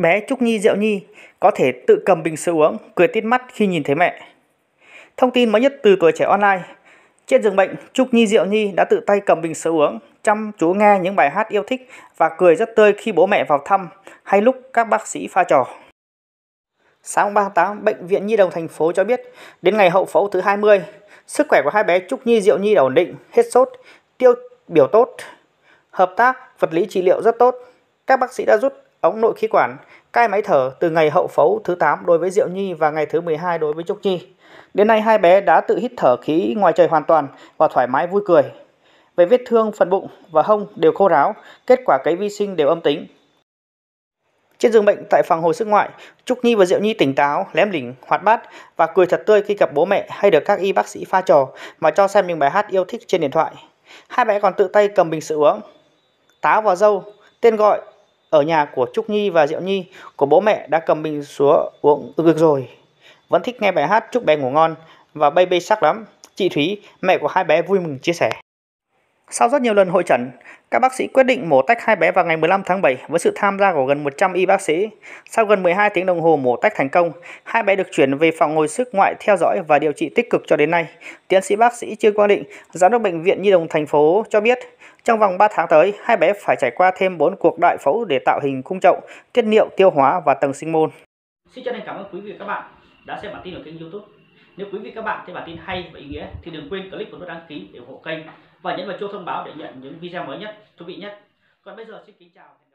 Bé Trúc Nhi Diệu Nhi có thể tự cầm bình sữa uống, cười tít mắt khi nhìn thấy mẹ. Thông tin mới nhất từ tuổi trẻ online. Trên giường bệnh, Trúc Nhi Diệu Nhi đã tự tay cầm bình sữa uống, chăm chú nghe những bài hát yêu thích và cười rất tươi khi bố mẹ vào thăm hay lúc các bác sĩ pha trò. Sáng 3 tháng 8, Bệnh viện Nhi đồng thành phố cho biết, đến ngày hậu phẫu thứ 20, sức khỏe của hai bé Trúc Nhi Diệu Nhi đã ổn định, hết sốt, tiêu biểu tốt, hợp tác, vật lý trị liệu rất tốt. Các bác sĩ đã rút ống nội khí quản, cai máy thở từ ngày hậu phẫu thứ 8 đối với Diệu Nhi và ngày thứ 12 đối với Trúc Nhi. Đến nay hai bé đã tự hít thở khí ngoài trời hoàn toàn và thoải mái vui cười. Về vết thương phần bụng và hông đều khô ráo, kết quả cấy vi sinh đều âm tính. Trên giường bệnh tại phòng hồi sức ngoại, Trúc Nhi và Diệu Nhi tỉnh táo, lém lỉnh, hoạt bát và cười thật tươi khi gặp bố mẹ hay được các y bác sĩ pha trò mà cho xem những bài hát yêu thích trên điện thoại. Hai bé còn tự tay cầm bình sữa uống. Táo và dâu, tên gọi ở nhà của Trúc Nhi và Diệu Nhi của bố mẹ đã cầm bình sữa uống được rồi. Vẫn thích nghe bài hát chúc bé ngủ ngon và baby sắc lắm. Chị Thúy, mẹ của hai bé vui mừng chia sẻ. Sau rất nhiều lần hội trần, các bác sĩ quyết định mổ tách hai bé vào ngày 15 tháng 7 với sự tham gia của gần 100 y bác sĩ. Sau gần 12 tiếng đồng hồ mổ tách thành công, hai bé được chuyển về phòng hồi sức ngoại theo dõi và điều trị tích cực cho đến nay. Tiến sĩ bác sĩ Trương Quang Định, giám đốc bệnh viện Nhi đồng thành phố cho biết, trong vòng 3 tháng tới, hai bé phải trải qua thêm 4 cuộc đại phẫu để tạo hình cung chậu, tiết niệu, tiêu hóa và tầng sinh môn. Xin chân thành cảm ơn quý vị và các bạn đã xem bản tin ở kênh YouTube. Nếu quý vị các bạn thấy bản tin hay và ý nghĩa thì đừng quên click vào nút đăng ký để ủng hộ kênh và nhấn vào chuông thông báo để nhận những video mới nhất, thú vị nhất. Còn bây giờ xin kính chào.